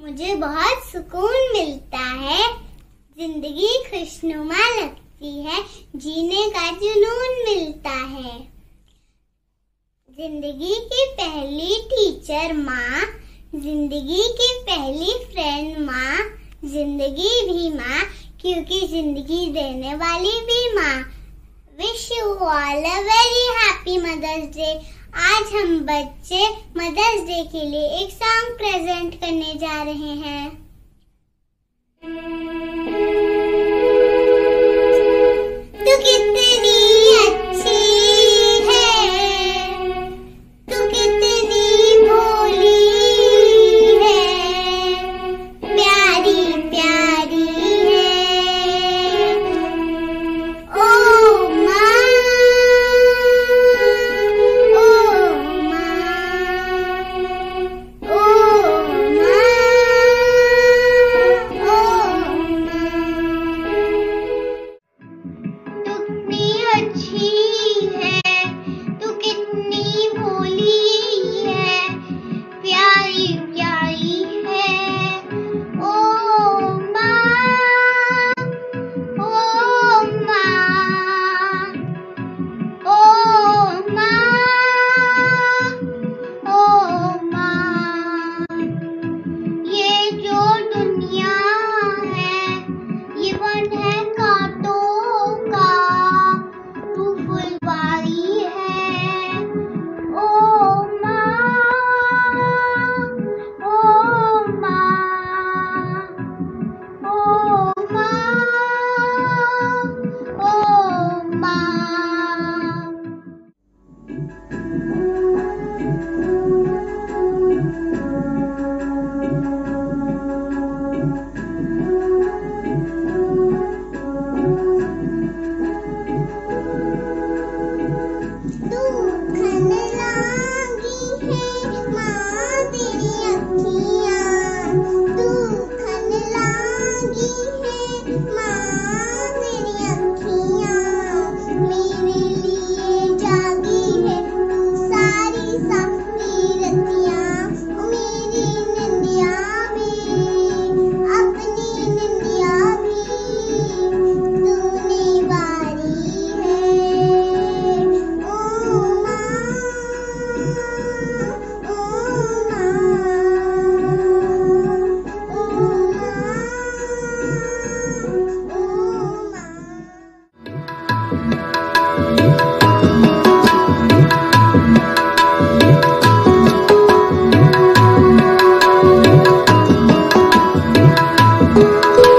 मुझे बहुत सुकून मिलता है। ज़िंदगी खुशनुमा लगती है। जीने का जुनून मिलता है। ज़िंदगी की पहली टीचर माँ, ज़िंदगी की पहली फ्रेंड माँ, ज़िंदगी भी माँ, क्योंकि ज़िंदगी देने वाली भी माँ। Wish you all a very happy mother's day आज हम बच्चे मदर्स डे के लिए एक सॉन्ग प्रेजेंट करने जा रहे हैं।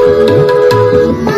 嗯。